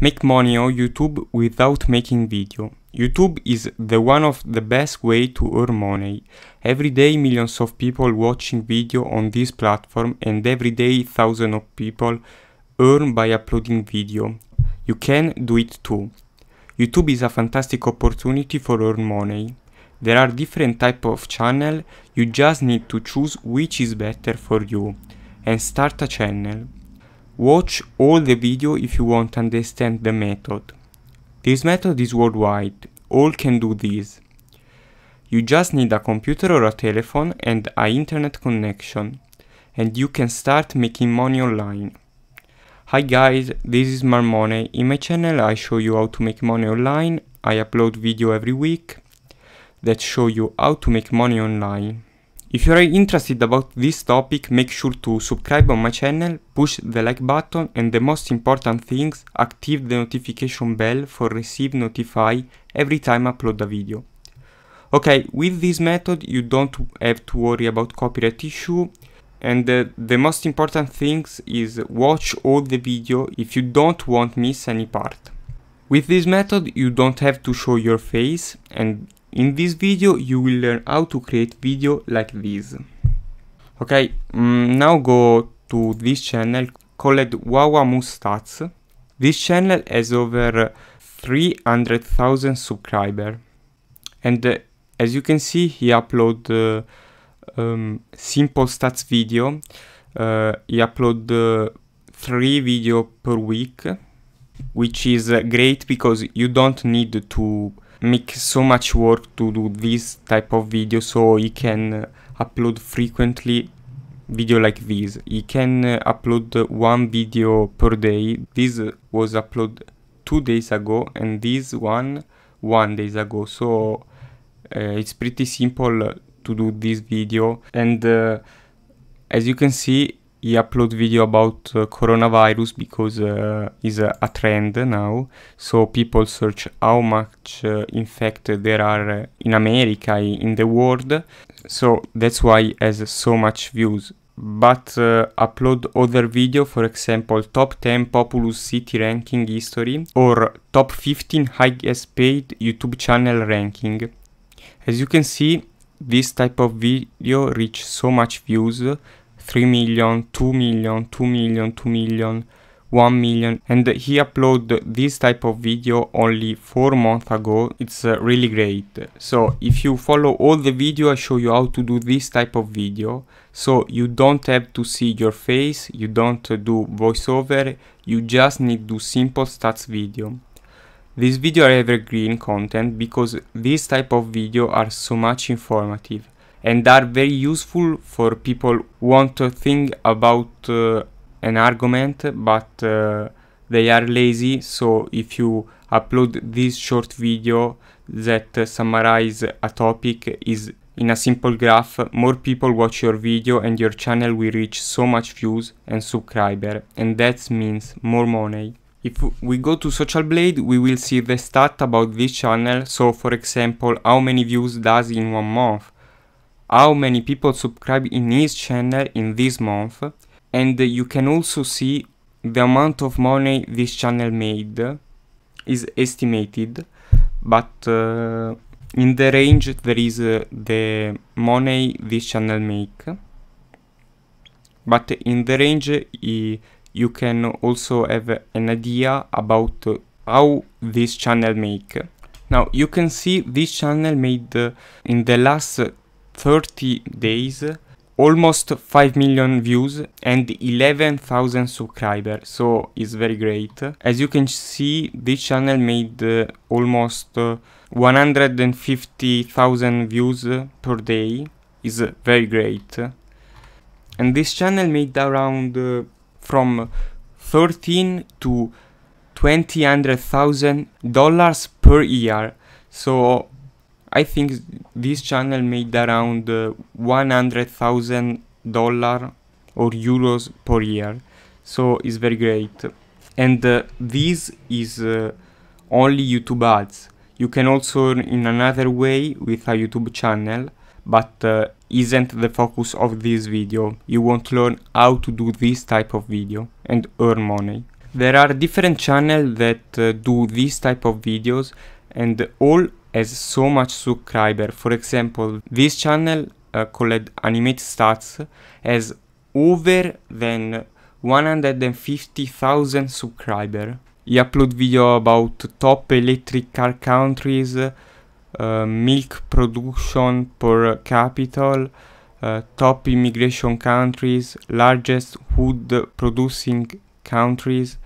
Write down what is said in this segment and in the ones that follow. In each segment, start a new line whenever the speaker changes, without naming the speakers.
Make money on YouTube without making video. YouTube is the one of the best way to earn money. Every day millions of people watching video on this platform and every day thousands of people earn by uploading video. You can do it too. YouTube is a fantastic opportunity for earn money. There are different type of channel, you just need to choose which is better for you and start a channel. Watch all the video if you want to understand the method. This method is worldwide, all can do this. You just need a computer or a telephone and a internet connection and you can start making money online. Hi guys, this is Marmone. In my channel I show you how to make money online. I upload video every week that show you how to make money online. If you are interested about this topic, make sure to subscribe on my channel, push the like button and the most important things, active the notification bell for receive notify every time I upload a video. Okay, with this method you don't have to worry about copyright issue and uh, the most important things is watch all the video if you don't want miss any part. With this method you don't have to show your face and in this video you will learn how to create video like this. Okay, mm, now go to this channel called Wawa Mustats. This channel has over 300,000 subscribers and uh, as you can see he upload uh, um, simple stats video. Uh, he upload uh, three video per week which is uh, great because you don't need to make so much work to do this type of video so you can uh, upload frequently video like this. You can uh, upload one video per day. This was uploaded two days ago and this one one days ago. So uh, it's pretty simple to do this video. And uh, as you can see he upload video about uh, coronavirus because uh, is a, a, trend now. So people search how much uh, infected there are uh, in america in the world. So that's why has so much views. But uh, upload other video for example top 10 populous city ranking history or top 15 highest paid youtube channel ranking. As you can see this type of video reach so much views 3 million, 2 million, 2 million, 2 million, 1 million and he uploaded this type of video only 4 months ago. It's uh, really great. So if you follow all the video I show you how to do this type of video. So you don't have to see your face you don't uh, do voiceover you just need to do simple stats video. This video are evergreen content because this type of video are so much informative and are very useful for people who want to think about uh, an argument but uh, they are lazy. So if you upload this short video that uh, summarize a topic is in a simple graph more people watch your video and your channel will reach so much views and subscriber. And that means more money. If we go to Social Blade, we will see the stat about this channel. So for example, how many views does in one month how many people subscribe in his channel in this month and you can also see the amount of money this channel made is estimated but uh, in the range there is uh, the money this channel make. But in the range you can also have an idea about how this channel make. Now you can see this channel made uh, in the last 30 days almost 5 million views and 11,000 subscribers so it's very great. As you can see this channel made uh, almost uh, 150,000 views per day is very great. And this channel made around uh, from 13 to 200,000 dollars per year. So I think this channel made around uh, 100,000 dollar or euros per year. So it's very great. And uh, this is uh, only youtube ads. You can also earn in another way with a youtube channel but uh, isn't the focus of this video. You won't learn how to do this type of video and earn money. There are different channels that uh, do this type of videos and all has so much subscriber. For example, this channel uh, called Animate Stats has over than 150,000 subscriber. He upload video about top electric car countries, uh, milk production per capita, uh, top immigration countries, largest wood producing countries,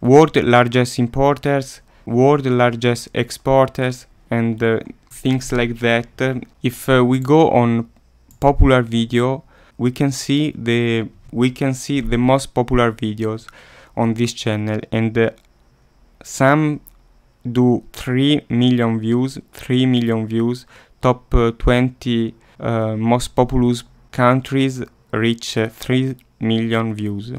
world largest importers, world largest exporters, and uh, things like that. If uh, we go on popular video, we can see the we can see the most popular videos on this channel and uh, some do 3 million views 3 million views top uh, 20 uh, most populous countries reach uh, 3 million views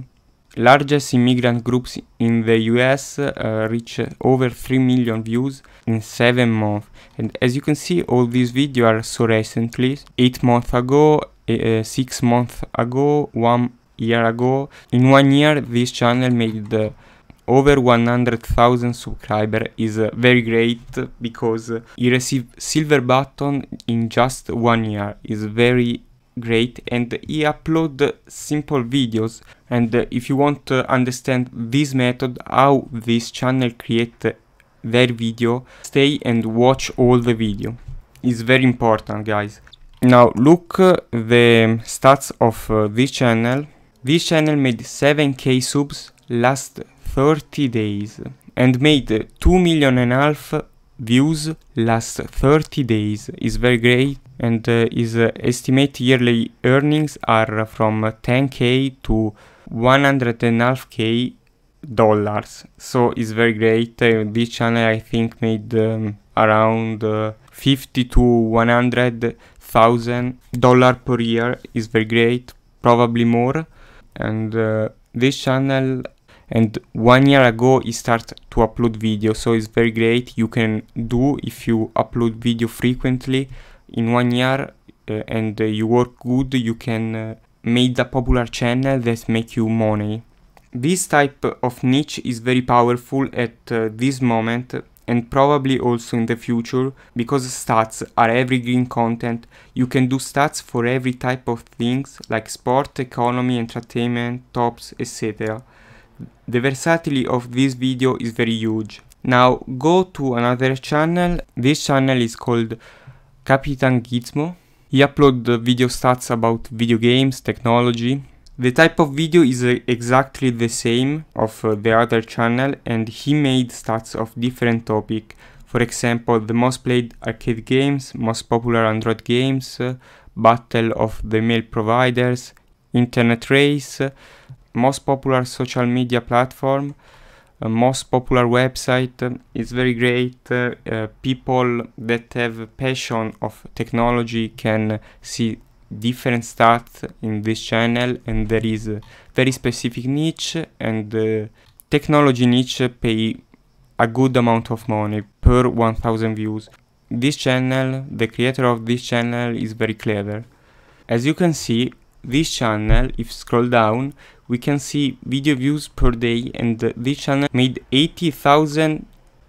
largest immigrant groups in the US uh, reach over 3 million views in 7 months. And as you can see all these videos are so recently. 8 months ago uh, 6 months ago 1 year ago. In 1 year this channel made uh, over 100,000 subscribers. Is uh, very great because uh, he received silver button in just one year. Is very great and he upload simple videos. And uh, if you want to understand this method how this channel create their video stay and watch all the video. Is very important guys. Now look uh, the stats of uh, this channel. This channel made 7k subs last 30 days and made 2 million and a half views last 30 days. Is very great and uh, his uh, estimated yearly earnings are from 10k to 1.5k dollars. So it's very great. Uh, this channel i think made um, around uh, 50 to 100 thousand dollar per year. Is very great. Probably more. And uh, this channel and one year ago he started to upload video. So it's very great. You can do if you upload video frequently in one year uh, and uh, you work good you can uh, make a popular channel that make you money. This type of niche is very powerful at this moment and probably also in the future because stats are evergreen content. You can do stats for every type of things like sport economy entertainment tops etc the versatility of this video is very huge. Now go to another channel. This channel is called Capitan Gizmo. He uploads video stats about video games, technology. The type of video is uh, exactly the same of uh, the other channel and he made stats of different topic. For example, the most played arcade games, most popular Android games, uh, battle of the mail providers, internet race, most popular social media platform, most popular website uh, is very great. Uh, uh, people that have passion of technology can see different stats in this channel and there is a very specific niche and technology niche pay a good amount of money per 1000 views. This channel the creator of this channel is very clever. As you can see this channel if scroll down we can see video views per day and this channel made 80,000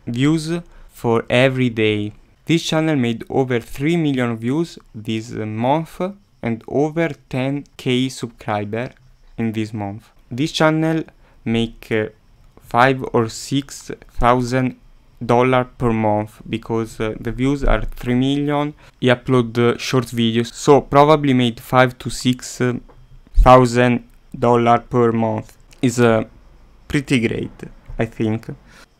views for every day. This channel made over 3 million views this month and over 10k subscriber in this month. This channel make uh, 5 or 6 thousand dollar per month because uh, the views are 3 million he upload uh, short videos so probably made 5 to 6 uh, thousand dollar per month is uh, pretty great I think.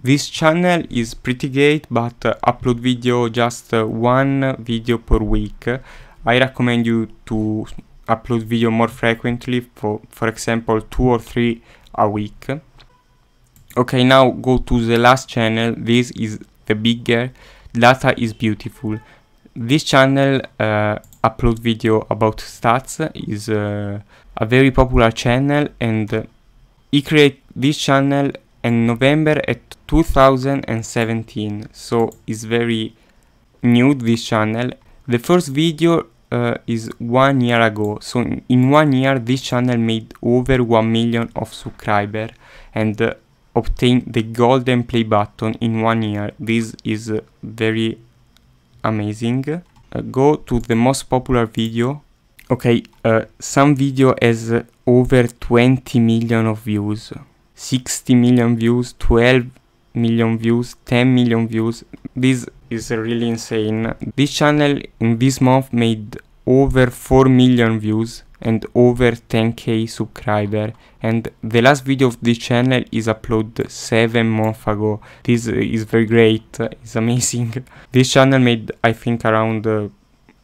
This channel is pretty great but uh, upload video just uh, one video per week. I recommend you to upload video more frequently for for example two or three a week. Okay now go to the last channel. This is the bigger. Data is beautiful. This channel uh, upload video about stats is uh, a very popular channel and he created this channel in November at 2017 so it's very new this channel the first video uh, is one year ago so in one year this channel made over 1 million of subscribers and uh, obtain the golden play button in one year. This is uh, very amazing. Uh, go to the most popular video. Okay, uh, some video has uh, over 20 million of views, 60 million views, 12 million views, 10 million views. This is really insane. This channel in this month made over 4 million views and over 10k subscriber. And the last video of this channel is uploaded 7 months ago. This is very great. It's amazing. This channel made i think around uh,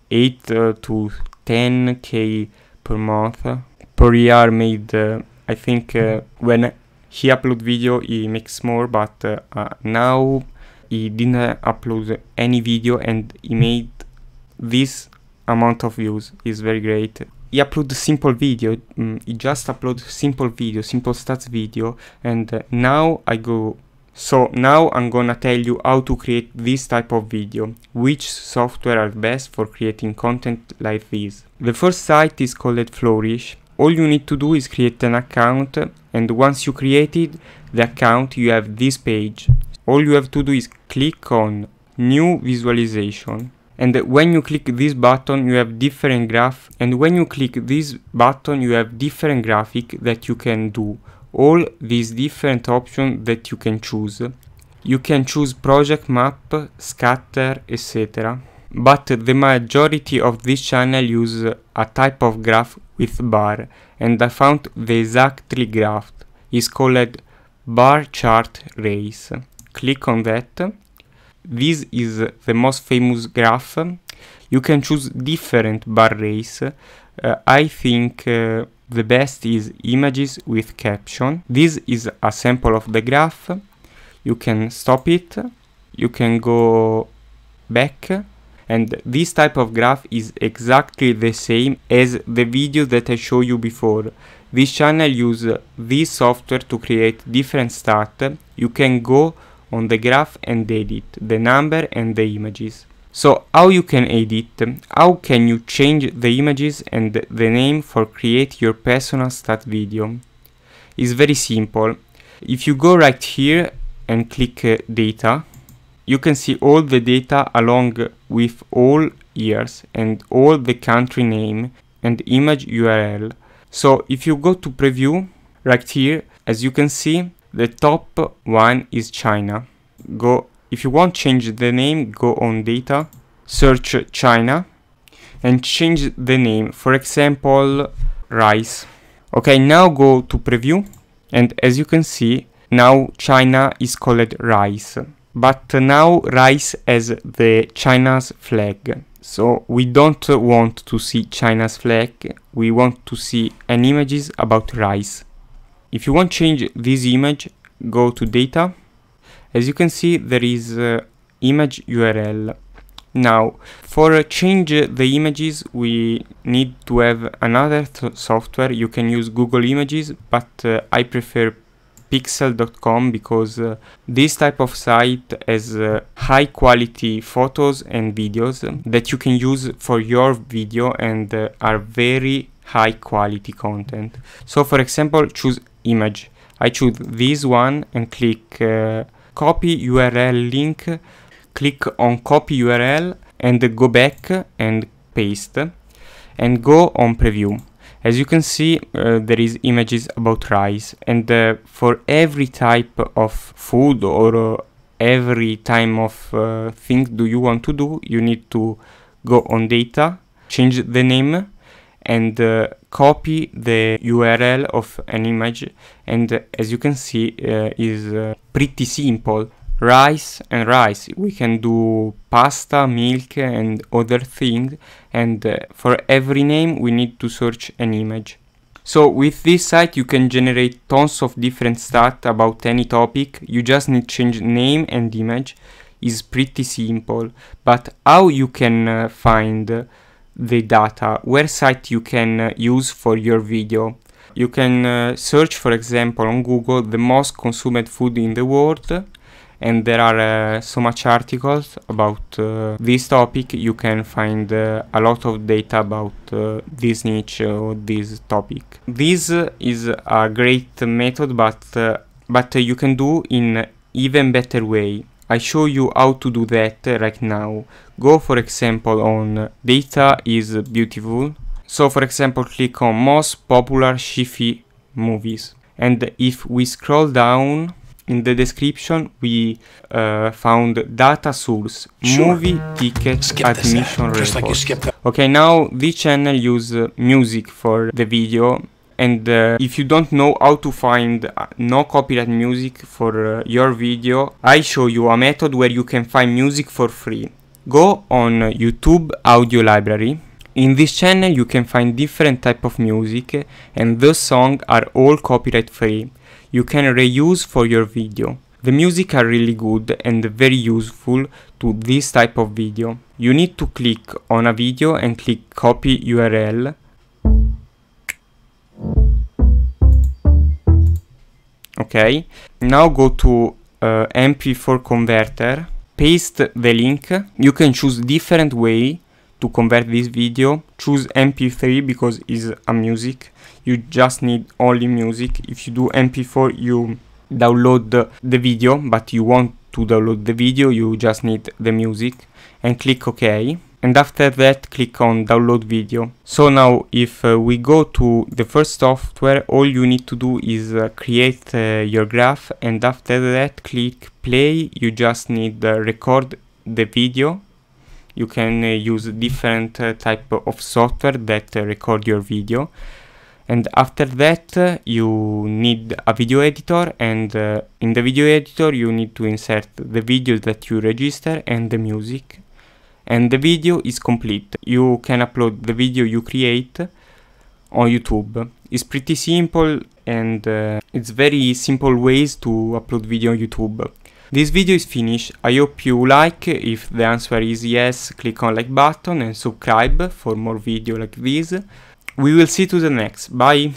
8 uh, to 10k per month per year made uh, i think uh, when he upload video he makes more but uh, now he didn't upload any video and he made this amount of views. Is very great. He upload simple video mm, he just upload simple video simple stats video and uh, now i go so now i'm gonna tell you how to create this type of video which software are best for creating content like this. The first site is called flourish. All you need to do is create an account and once you created the account you have this page. All you have to do is click on new visualization. And when you click this button you have different graph and when you click this button you have different graphic that you can do all these different options that you can choose. You can choose project map scatter etc. But the majority of this channel use a type of graph with bar and I found the exactly graph. Is called bar chart race. Click on that. This is the most famous graph. You can choose different bar race. Uh, I think uh, the best is images with caption. This is a sample of the graph. You can stop it. You can go back. And this type of graph is exactly the same as the video that I showed you before. This channel use this software to create different stats. You can go on the graph and edit the number and the images. So how you can edit, how can you change the images and the name for create your personal stat video? It's very simple. If you go right here and click uh, data, you can see all the data along with all years and all the country name and image URL. So if you go to preview right here, as you can see, the top one is China. Go if you want change the name, go on data, search China and change the name. For example, rice. Okay, now go to preview and as you can see, now China is called rice. But now rice has the China's flag. So we don't want to see China's flag, we want to see an images about rice. If you want change this image, go to data. As you can see, there is uh, image URL. Now, for change the images, we need to have another software. You can use Google Images, but uh, I prefer pexels.com because uh, this type of site has uh, high quality photos and videos that you can use for your video and uh, are very high quality content. So for example, choose image. I choose this one and click uh, copy URL link, click on copy URL and go back and paste and go on preview. As you can see, uh, there is images about rice and uh, for every type of food or uh, every time of uh, thing do you want to do, you need to go on data, change the name and uh, copy the URL of an image and as you can see uh, is uh, pretty simple. Rice and rice. We can do pasta milk and other things. And uh, for every name we need to search an image. So with this site you can generate tons of different stats about any topic. You just need change name and image. Is pretty simple. But how you can uh, find the data, where site you can uh, use for your video. You can uh, search, for example, on Google the most consumed food in the world and there are uh, so much articles about uh, this topic you can find uh, a lot of data about uh, this niche or this topic this is a great method but but uh, you can do in even better way. I show you how to do that right now. Go for example on data is beautiful. So for example click on most popular sci-fi movies and if we scroll down in the description we uh, found data source
Sure.
movie ticket
Skip
admission
just like you
report.
skipped the
Okay, now this channel use uh, music for the video and uh, if you don't know how to find uh, no copyright music for uh, your video, I show you a method where you can find music for free. Go on uh, YouTube audio library. In this channel you can find different type of music and those songs are all copyright free. You can reuse for your video. The music are really good and very useful to this type of video. You need to click on a video and click copy URL. Okay, now go to uh, MP4 converter, paste the link. You can choose different way to convert this video. Choose MP3 because it's a music. You just need only music. If you do MP4, you download the, the video, but you want to download the video, you just need the music and click OK. And after that, click on download video. So now, if uh, we go to the first software, all you need to do is uh, create uh, your graph, and after that, click play. You just need uh, record the video. You can uh, use different uh, type of software that uh, record your video. And after that uh, you need a video editor and uh, in the video editor you need to insert the video that you register and the music. And the video is complete. You can upload the video you create on youtube. It's pretty simple and uh, it's very simple ways to upload video on youtube this video is finished i hope you like if the answer is yes click on like button and subscribe for more video like this we will see to the next. Bye.